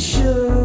sure.